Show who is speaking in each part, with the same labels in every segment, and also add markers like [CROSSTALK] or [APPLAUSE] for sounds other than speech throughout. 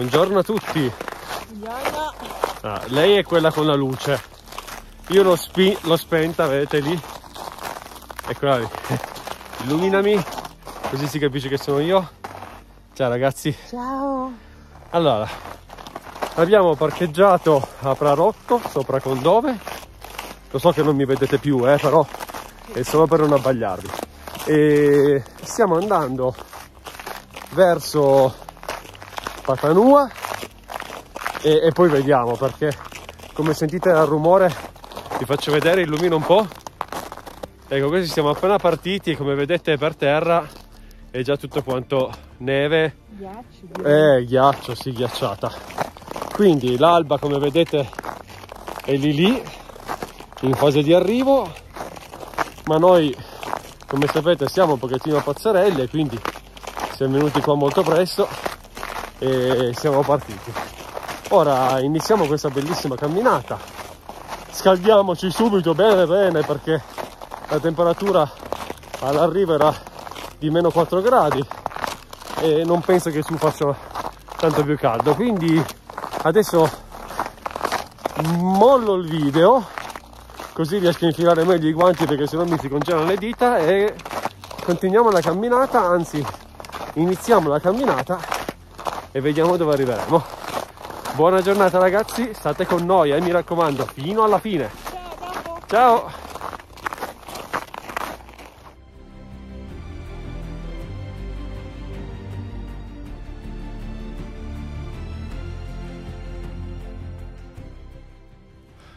Speaker 1: Buongiorno a tutti.
Speaker 2: Buongiorno.
Speaker 1: Ah, lei è quella con la luce. Io l'ho, l'ho spenta, vedete lì? Eccola lì. [LAUGHS] Illuminami, così si capisce che sono io. Ciao ragazzi.
Speaker 2: Ciao.
Speaker 1: Allora, abbiamo parcheggiato a Prarocco, sopra Condove. Lo so che non mi vedete più, eh, però è solo per non abbagliarvi. E stiamo andando verso Patanua e, e poi vediamo perché come sentite dal rumore vi faccio vedere, illumino un po'. Ecco, questi siamo appena partiti, come vedete per terra è già tutto quanto neve,
Speaker 2: Ghiaccio.
Speaker 1: eh, ghiaccio, sì, ghiacciata. Quindi l'alba, come vedete, è lì lì, in fase di arrivo, ma noi, come sapete, siamo un pochettino a pazzerelle, quindi siamo venuti qua molto presto e siamo partiti. Ora iniziamo questa bellissima camminata. Scaldiamoci subito bene bene perché la temperatura all'arrivo era di meno 4 gradi e non penso che su faccia tanto più caldo. Quindi adesso mollo il video così riesco a infilare meglio i guanti perché sennò mi si congelano le dita e continuiamo la camminata, anzi iniziamo la camminata e vediamo dove arriveremo. Buona giornata ragazzi, state con noi, eh, mi raccomando, fino alla fine.
Speaker 2: Ciao.
Speaker 1: Ciao!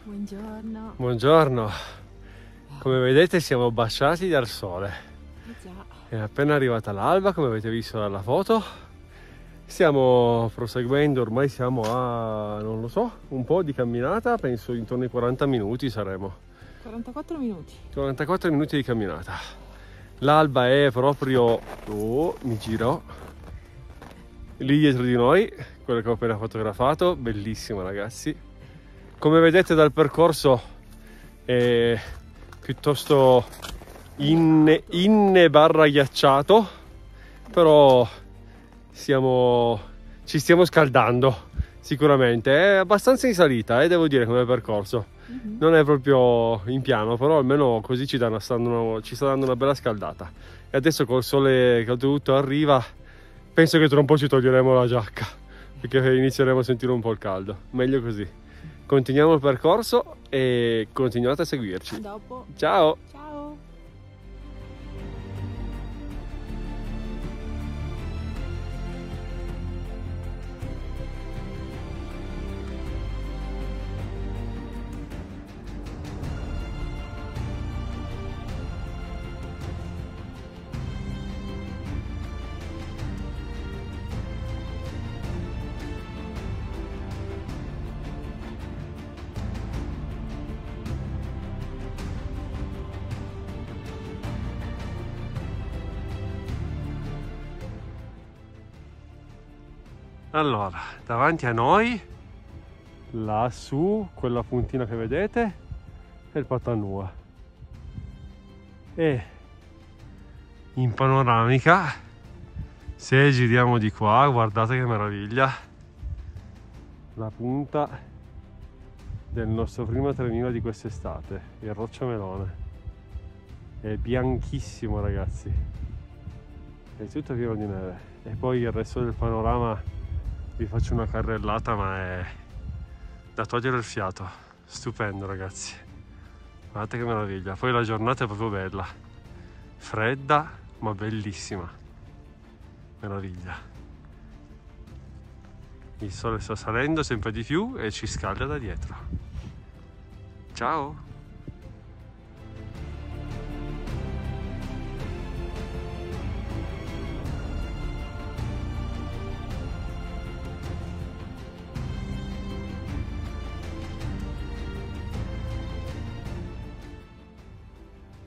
Speaker 2: Buongiorno.
Speaker 1: Buongiorno, come vedete siamo baciati dal sole.
Speaker 2: Eh.
Speaker 1: È appena arrivata l'alba, come avete visto dalla foto. Stiamo proseguendo, ormai siamo a, non lo so, un po' di camminata, penso intorno ai 40 minuti saremo.
Speaker 2: 44 minuti.
Speaker 1: 44 minuti di camminata. L'alba è proprio... Oh, mi giro. Lì dietro di noi, quello che ho appena fotografato, bellissimo ragazzi. Come vedete dal percorso è piuttosto inne, inne barra ghiacciato, però siamo, ci stiamo scaldando sicuramente. È abbastanza in salita, eh, devo dire, come percorso. Non è proprio in piano, però almeno così ci, danno- stanno- ci sta dando una bella scaldata. E adesso col sole che oltretutto arriva, penso che tra un po' ci toglieremo la giacca, perché inizieremo a sentire un po' il caldo. Meglio così. Continuiamo il percorso e continuate a seguirci.
Speaker 2: Dopo.
Speaker 1: Ciao!
Speaker 2: Ciao.
Speaker 1: Allora, davanti a noi, lassù, quella puntina che vedete, è il Patanua. E in panoramica, se giriamo di qua, guardate che meraviglia, la punta del nostro primo trenino di quest'estate, il Roccia Melone. È bianchissimo ragazzi, è tutto pieno di neve. E poi il resto del panorama vi faccio una carrellata ma è da togliere il fiato. Stupendo ragazzi. Guardate che meraviglia. Poi la giornata è proprio bella. Fredda ma bellissima. Meraviglia. Il sole sta salendo sempre di più e ci scalda da dietro. Ciao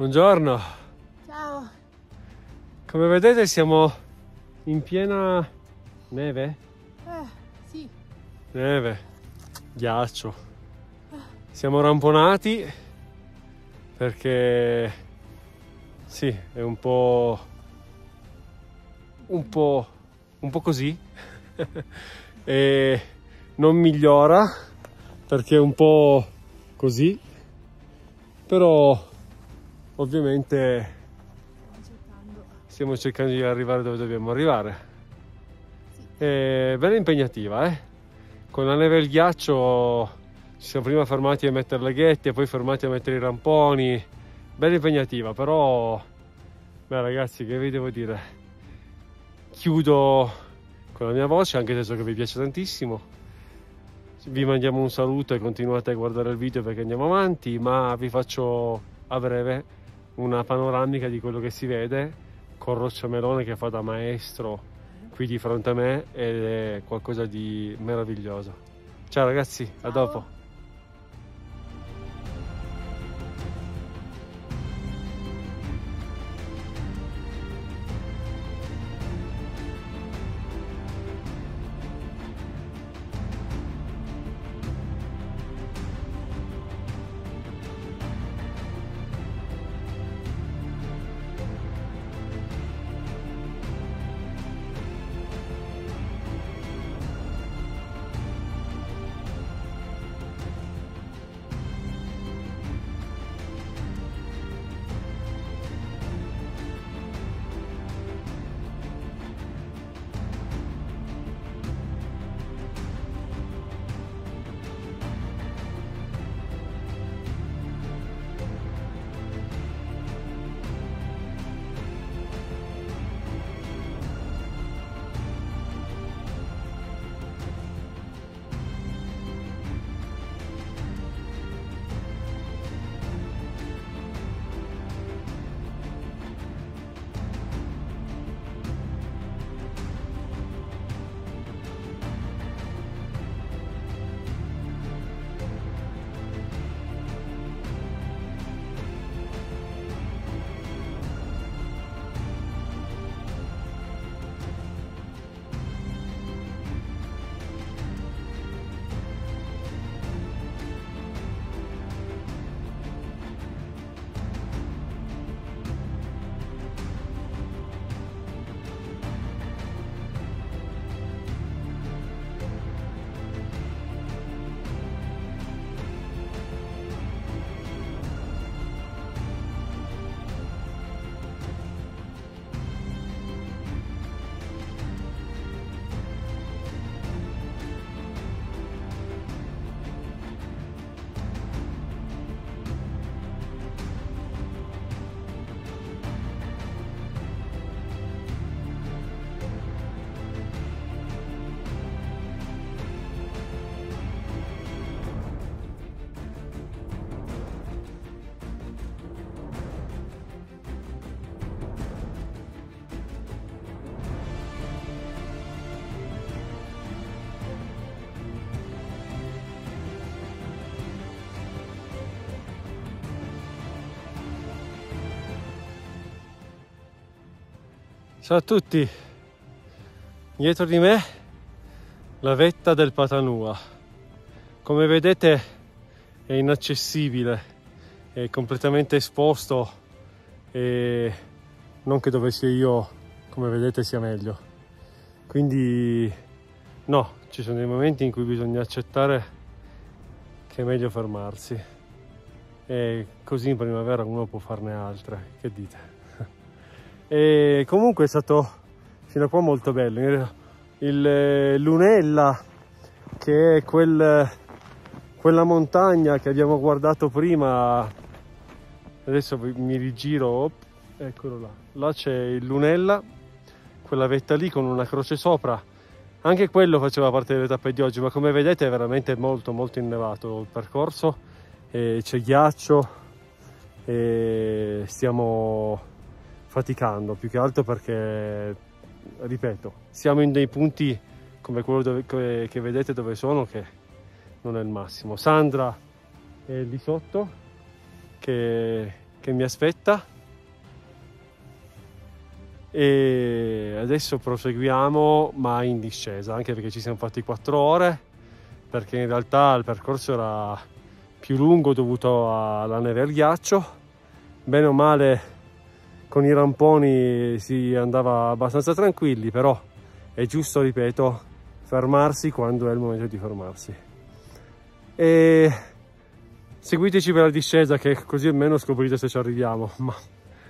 Speaker 1: buongiorno
Speaker 2: Ciao.
Speaker 1: Come vedete siamo in piena neve,
Speaker 2: Eh, sì.
Speaker 1: neve, ghiaccio. Siamo ramponati perché sì, è un po' un po' un po' così. [LAUGHS] e non migliora perché è un po' così, però ovviamente stiamo cercando di arrivare dove dobbiamo arrivare. È bella impegnativa, eh? Con la neve e il ghiaccio ci siamo prima fermati a mettere le ghette, poi fermati a mettere i ramponi. Bella impegnativa, però... Beh ragazzi, che vi devo dire? Chiudo con la mia voce, anche se so che vi piace tantissimo. Vi mandiamo un saluto e continuate a guardare il video perché andiamo avanti, ma vi faccio a breve una panoramica di quello che si vede con Roccia Melone che fa da maestro qui di fronte a me ed è qualcosa di meraviglioso. Ciao ragazzi, a dopo. Ciao a tutti, dietro di me la vetta del Patanua. Come vedete è inaccessibile, è completamente esposto e non che dove sia io, come vedete, sia meglio. Quindi no, ci sono dei momenti in cui bisogna accettare che è meglio fermarsi e così in primavera uno può farne altre, che dite? E comunque è stato fino a qua molto bello. Il eh, Lunella che è quel, quella montagna che abbiamo guardato prima adesso mi rigiro eccolo là. Là c'è il Lunella quella vetta lì con una croce sopra. Anche quello faceva parte delle tappe di oggi ma come vedete è veramente molto molto innevato il percorso. C'è ghiaccio e stiamo faticando, più che altro perché, ripeto, siamo in dei punti come quello dove, che, che vedete dove sono che non è il massimo. Sandra è lì sotto che, che mi aspetta e adesso proseguiamo ma in discesa anche perché ci siamo fatti 4 ore perché in realtà il percorso era più lungo dovuto alla neve e al ghiaccio bene o male con i ramponi si andava abbastanza tranquilli, però è giusto, ripeto, fermarsi quando è il momento di fermarsi. E seguiteci per la discesa che così almeno scoprite se ci arriviamo, [LAUGHS] ma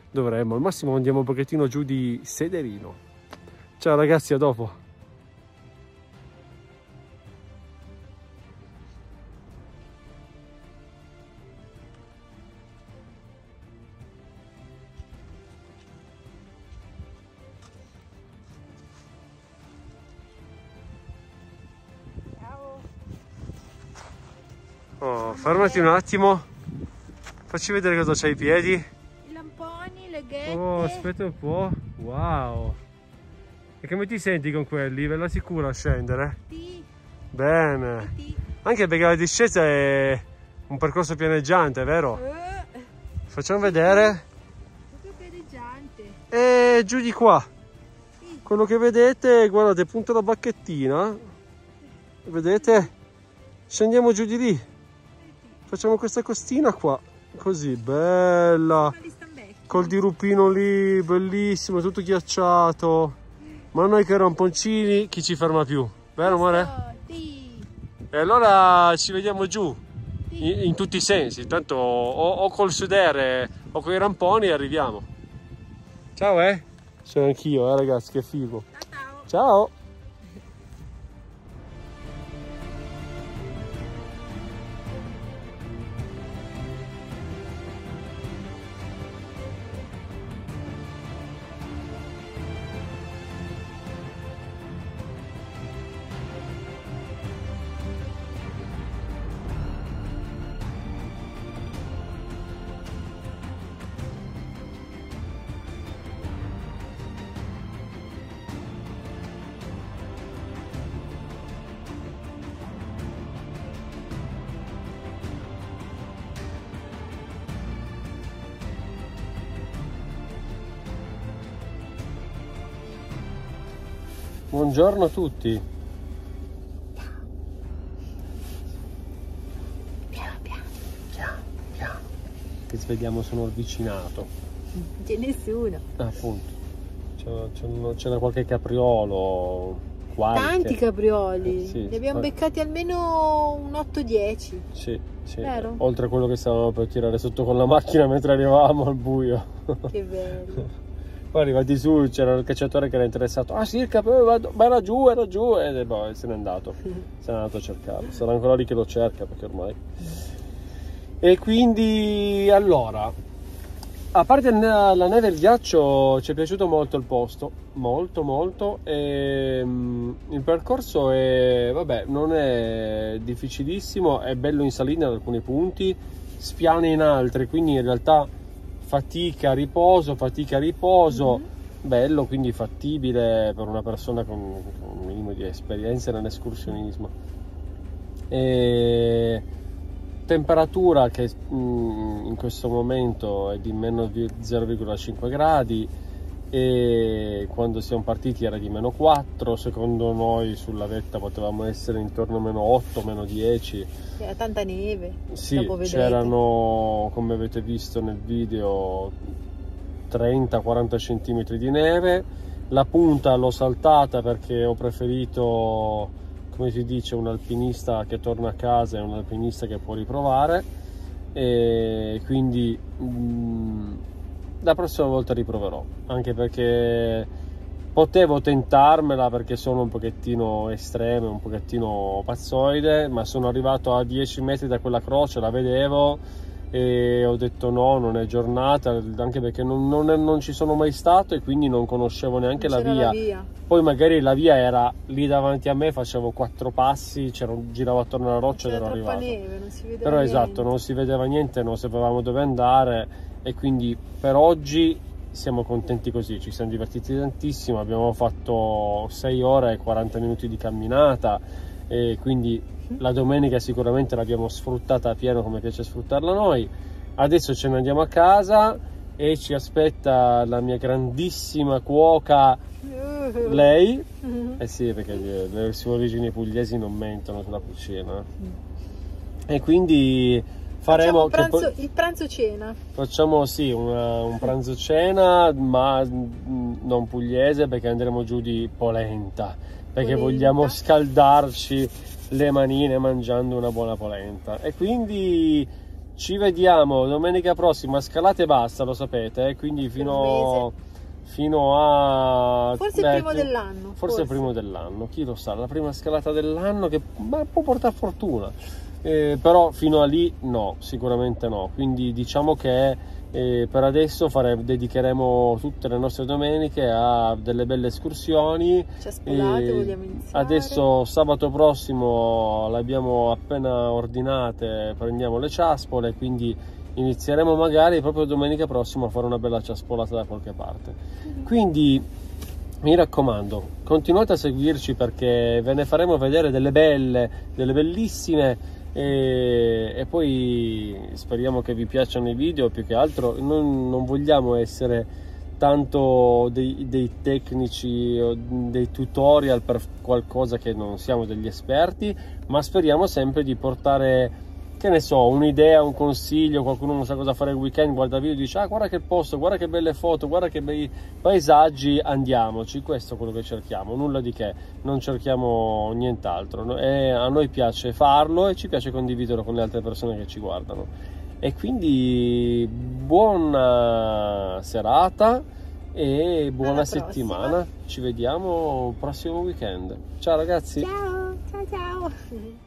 Speaker 1: dovremmo, al massimo andiamo un pochettino giù di sederino. Ciao ragazzi, a dopo. Fermati un attimo. Facci vedere cosa c'hai ai piedi.
Speaker 2: I lamponi, le ghette.
Speaker 1: Oh, aspetta un po'. Wow. E come ti senti con quelli? Ve la sicura a scendere?
Speaker 2: Sì,
Speaker 1: Bene.
Speaker 2: sì.
Speaker 1: Anche perché la discesa è un percorso pianeggiante, vero?
Speaker 2: Eh,
Speaker 1: Facciamo vedere.
Speaker 2: proprio pianeggiante.
Speaker 1: E giù di qua.
Speaker 2: Sì.
Speaker 1: Quello che vedete, guardate, punta la bacchettina. Vedete? Scendiamo giù di lì. Facciamo questa costina qua. Così, bella. Col dirupino lì, bellissimo, tutto ghiacciato. Ma noi che ramponcini, chi ci ferma più? Vero amore? E allora ci vediamo giù, in, in tutti i sensi. Tanto o, o col sedere o con i ramponi arriviamo. Ciao eh? Sono anch'io eh ragazzi, che figo.
Speaker 2: Ciao, ciao.
Speaker 1: Buongiorno a tutti.
Speaker 2: Piano, piano.
Speaker 1: Piano, piano. Che svegliamo sono avvicinato.
Speaker 2: Non c'è nessuno.
Speaker 1: Ah, appunto. C'era qualche capriolo. Qualche.
Speaker 2: Tanti caprioli.
Speaker 1: Eh, sì,
Speaker 2: ne abbiamo beccati almeno un 8-10.
Speaker 1: Sì, sì.
Speaker 2: Vero?
Speaker 1: Oltre a quello che stavamo per tirare sotto con la macchina mentre arrivavamo al buio.
Speaker 2: Che bello. [LAUGHS]
Speaker 1: Poi arrivati su c'era il cacciatore che era interessato. Ah sì, il capriolo, vado- ma era giù, era giù. E boh, se n'è andato. [LAUGHS] Se n'è andato a cercarlo. Sarà ancora lì che lo cerca perché ormai. E quindi allora, a parte la neve e il ghiaccio, ci è piaciuto molto il posto, molto molto. E, mm, il percorso è, vabbè, non è difficilissimo, è bello in salina ad alcuni punti, spiane in altri, quindi in realtà fatica, riposo, fatica, riposo.
Speaker 2: Mhm.
Speaker 1: Bello, quindi fattibile per una persona con, un minimo di esperienza nell'escursionismo. E temperatura che mm, in questo momento è di meno vi- 0,5 gradi e quando siamo partiti era di meno 4 secondo noi sulla vetta potevamo essere intorno a meno 8 meno 10
Speaker 2: C'era tanta neve.
Speaker 1: sì c'erano come avete visto nel video 30-40 cm di neve. La punta l'ho saltata perché ho preferito come si dice un alpinista che torna a casa e un alpinista che può riprovare. E quindi mm, la prossima volta riproverò anche perché potevo tentarmela perché sono un pochettino estreme un pochettino pazzoide ma sono arrivato a 10 metri da quella croce la vedevo e ho detto no, non è giornata, anche perché non, non non ci sono mai stato e quindi non conoscevo neanche
Speaker 2: Non
Speaker 1: la
Speaker 2: c'era
Speaker 1: via. Poi magari la via era lì davanti a me, facevo quattro passi, giravo attorno alla roccia ed ero arrivato.
Speaker 2: neve, non si vedeva
Speaker 1: Però
Speaker 2: niente.
Speaker 1: esatto, non si vedeva niente, non sapevamo dove andare e quindi per oggi siamo contenti così, ci siamo divertiti tantissimo, abbiamo fatto 6 ore e 40 minuti di camminata e quindi la domenica sicuramente l'abbiamo sfruttata a pieno come piace sfruttarla noi. Adesso ce ne andiamo a casa e ci aspetta la mia grandissima cuoca, lei. Eh sì, perché le sue origini pugliesi non mentono sulla cucina. E quindi faremo
Speaker 2: Facciamo pranzo- il pranzo cena.
Speaker 1: facciamo sì una- un pranzo cena, ma mm, non pugliese perché andremo giù di polenta. perché
Speaker 2: Polenta.
Speaker 1: vogliamo scaldarci le manine mangiando una buona polenta. E quindi ci vediamo domenica prossima, scalate e basta, lo sapete, eh, quindi fino, fino a...
Speaker 2: Forse il
Speaker 1: beh,
Speaker 2: primo dell'anno.
Speaker 1: Forse il primo dell'anno, chi lo sa, la prima scalata dell'anno che ma può portare fortuna. Eh, però fino a lì no, sicuramente no. Quindi diciamo che eh, per adesso fare- dedicheremo tutte le nostre domeniche a delle belle escursioni.
Speaker 2: Ciaspolate,
Speaker 1: E
Speaker 2: vogliamo iniziare.
Speaker 1: Adesso sabato prossimo le abbiamo appena ordinate, prendiamo le ciaspole, quindi inizieremo magari proprio domenica prossima a fare una bella ciaspolata da qualche parte. Quindi mi raccomando, continuate a seguirci perché ve ne faremo vedere delle belle, delle bellissime e, e poi speriamo che vi piacciono i video, più che altro. Non, non vogliamo essere tanto dei, dei tecnici dei tutorial per qualcosa che non siamo degli esperti, ma speriamo sempre di portare che ne so, un'idea, un consiglio, qualcuno non sa cosa fare il weekend, guarda video e dice ah guarda che posto, guarda che belle foto, guarda che bei paesaggi, andiamoci, questo è quello che cerchiamo, nulla di che, non cerchiamo nient'altro? E a noi piace farlo e ci piace condividerlo con le altre persone che ci guardano. E quindi buona serata e buona settimana, ci vediamo prossimo weekend. Ciao ragazzi!
Speaker 2: Ciao, ciao, ciao.